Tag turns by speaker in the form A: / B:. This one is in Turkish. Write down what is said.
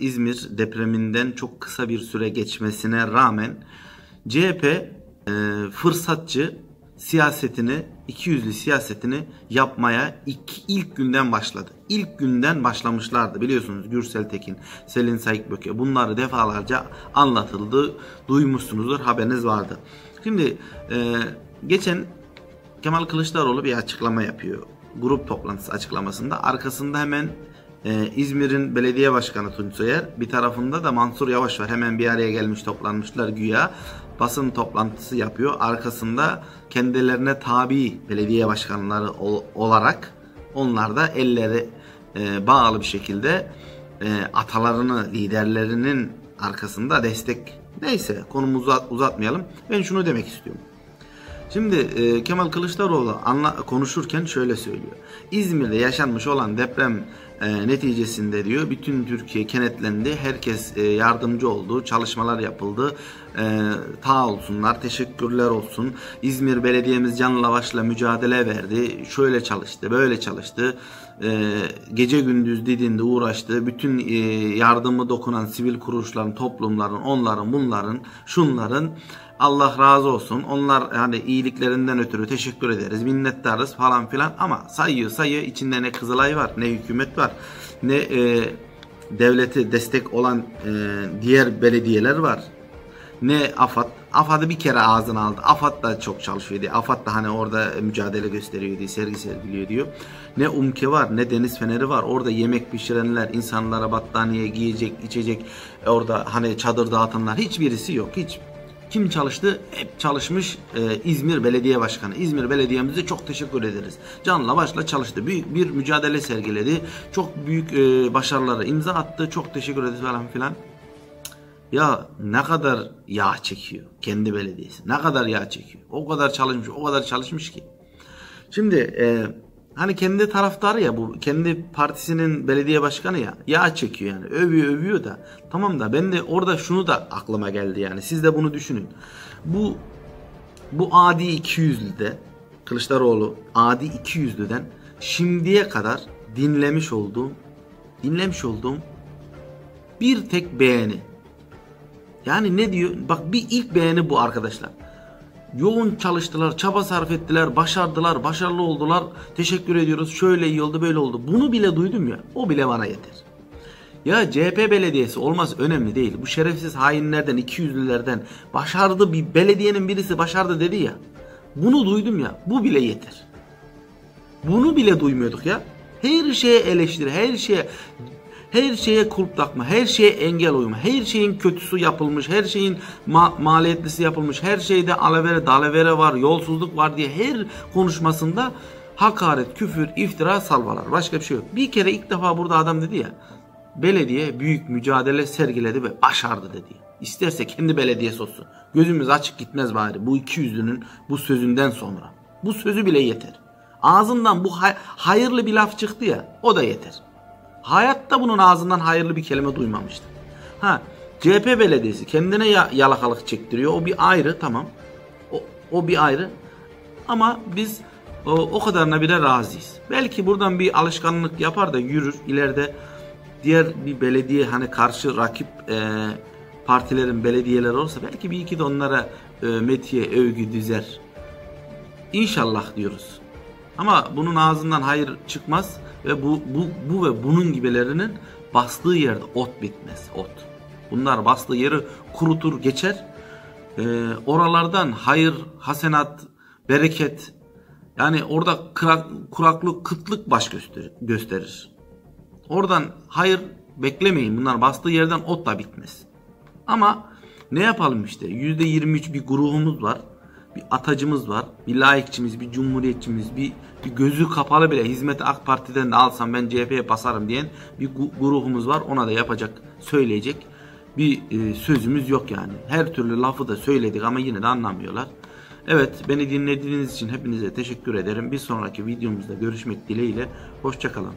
A: İzmir depreminden çok kısa bir süre geçmesine rağmen CHP e, fırsatçı siyasetini, ikiyüzlü siyasetini yapmaya ilk, ilk günden başladı. İlk günden başlamışlardı. Biliyorsunuz Gürsel Tekin, Selin Sayıkböke bunları defalarca anlatıldı. Duymuşsunuzdur, haberiniz vardı. Şimdi e, geçen Kemal Kılıçdaroğlu bir açıklama yapıyor. Grup toplantısı açıklamasında. Arkasında hemen ee, İzmir'in belediye başkanı Tunç Soyer, bir tarafında da Mansur Yavaş var. Hemen bir araya gelmiş toplanmışlar güya. Basın toplantısı yapıyor. Arkasında kendilerine tabi belediye başkanları olarak onlar da elleri e, bağlı bir şekilde e, atalarını, liderlerinin arkasında destek. Neyse konumuzu uzatmayalım. Ben şunu demek istiyorum. Şimdi e, Kemal Kılıçdaroğlu anla, konuşurken şöyle söylüyor. İzmir'de yaşanmış olan deprem e, neticesinde diyor bütün Türkiye kenetlendi. Herkes e, yardımcı oldu. Çalışmalar yapıldı. E, ta olsunlar. Teşekkürler olsun. İzmir Belediyemiz canla başla mücadele verdi. Şöyle çalıştı. Böyle çalıştı. E, gece gündüz didinde uğraştı. Bütün e, yardımı dokunan sivil kuruluşların, toplumların, onların, bunların, şunların Allah razı olsun. Onlar hani iyiliklerinden ötürü teşekkür ederiz. Minnettarız falan filan ama sayıyor sayıyor. içinde ne Kızılay var, ne hükümet var, ne e, devleti destek olan e, diğer belediyeler var. Ne AFAD. AFAD'ı bir kere ağzına aldı. AFAD da çok çalışıyor diye. AFAD da hani orada mücadele gösteriyor diye, sergi sergiliyor diyor. Ne UMKE var, ne Deniz Feneri var. Orada yemek pişirenler, insanlara battaniye giyecek, içecek, orada hani çadır dağıtanlar hiçbirisi yok. Hiç kim çalıştı? Hep çalışmış e, İzmir Belediye Başkanı. İzmir Belediye'mize çok teşekkür ederiz. Canla başla çalıştı. Büyük bir mücadele sergiledi. Çok büyük e, başarıları imza attı. Çok teşekkür ederiz falan filan. Ya ne kadar yağ çekiyor kendi belediyesi. Ne kadar yağ çekiyor. O kadar çalışmış, o kadar çalışmış ki. Şimdi e, hani kendi taraftarı ya bu kendi partisinin belediye başkanı ya yağ çekiyor yani övüyor övüyor da tamam da ben de orada şunu da aklıma geldi yani siz de bunu düşünün. Bu bu adi 200'lüde Kılıçdaroğlu adi 200'lüden şimdiye kadar dinlemiş olduğum dinlemiş olduğum bir tek beğeni. Yani ne diyor? Bak bir ilk beğeni bu arkadaşlar yoğun çalıştılar, çaba sarf ettiler, başardılar, başarılı oldular. Teşekkür ediyoruz. Şöyle iyi oldu, böyle oldu. Bunu bile duydum ya. O bile bana yeter. Ya CHP belediyesi olmaz önemli değil. Bu şerefsiz hainlerden, 200'lülerden başardı bir belediyenin birisi başardı dedi ya. Bunu duydum ya. Bu bile yeter. Bunu bile duymuyorduk ya. Her şeye eleştiri, her şeye her şeye kulp takma, her şeye engel uyma, her şeyin kötüsü yapılmış, her şeyin ma maliyetlisi yapılmış, her şeyde alavere dalavere var, yolsuzluk var diye her konuşmasında hakaret, küfür, iftira, salvalar. Başka bir şey yok. Bir kere ilk defa burada adam dedi ya, belediye büyük mücadele sergiledi ve başardı dedi. İsterse kendi belediyesi olsun. Gözümüz açık gitmez bari bu iki yüzlünün bu sözünden sonra. Bu sözü bile yeter. Ağzından bu hay hayırlı bir laf çıktı ya o da yeter. Hayatta bunun ağzından hayırlı bir kelime duymamıştım. Ha CHP belediyesi kendine ya yalakalık çektiriyor. O bir ayrı tamam. O, o bir ayrı. Ama biz o, o kadarına bile razıyız. Belki buradan bir alışkanlık yapar da yürür. ileride diğer bir belediye hani karşı rakip e, partilerin belediyeler olsa belki bir iki de onlara e, metiye övgü düzer. İnşallah diyoruz. Ama bunun ağzından hayır çıkmaz ve bu, bu, bu ve bunun gibilerinin bastığı yerde ot bitmez. Ot. Bunlar bastığı yeri kurutur geçer. Ee, oralardan hayır, hasenat, bereket yani orada kırak, kuraklık, kıtlık baş gösterir, gösterir. Oradan hayır beklemeyin. Bunlar bastığı yerden ot da bitmez. Ama ne yapalım işte %23 bir grubumuz var bir atacımız var, bir layıkçımız, bir cumhuriyetçimiz, bir, bir gözü kapalı bile hizmeti AK Parti'den de alsam ben CHP'ye basarım diyen bir grubumuz var. Ona da yapacak, söyleyecek bir e, sözümüz yok yani. Her türlü lafı da söyledik ama yine de anlamıyorlar. Evet beni dinlediğiniz için hepinize teşekkür ederim. Bir sonraki videomuzda görüşmek dileğiyle. Hoşçakalın.